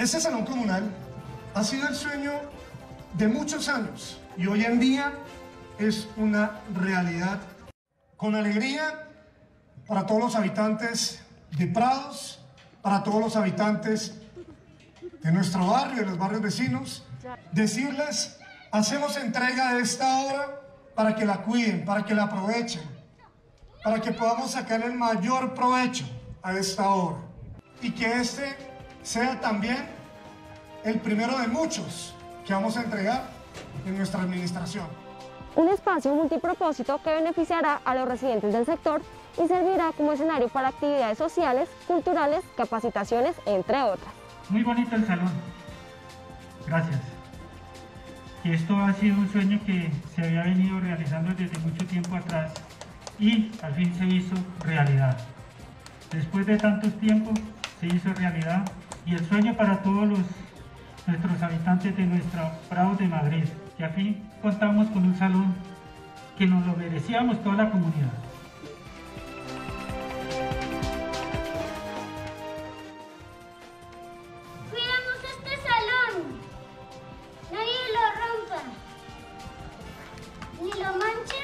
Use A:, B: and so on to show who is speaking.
A: Este salón comunal ha sido el sueño de muchos años y hoy en día es una realidad. Con alegría para todos los habitantes de Prados, para todos los habitantes de nuestro barrio, de los barrios vecinos, decirles, hacemos entrega de esta obra para que la cuiden, para que la aprovechen, para que podamos sacar el mayor provecho a esta obra y que este sea también el primero de muchos que vamos a entregar en nuestra administración.
B: Un espacio multipropósito que beneficiará a los residentes del sector y servirá como escenario para actividades sociales, culturales, capacitaciones, entre otras.
C: Muy bonito el salón. Gracias. Y esto ha sido un sueño que se había venido realizando desde mucho tiempo atrás y al fin se hizo realidad. Después de tantos tiempos se hizo realidad y el sueño para todos los, nuestros habitantes de nuestra Prado de Madrid, que al fin contamos con un salón que nos lo merecíamos toda la comunidad.
D: Cuidamos este salón. Nadie lo rompa. Ni lo manche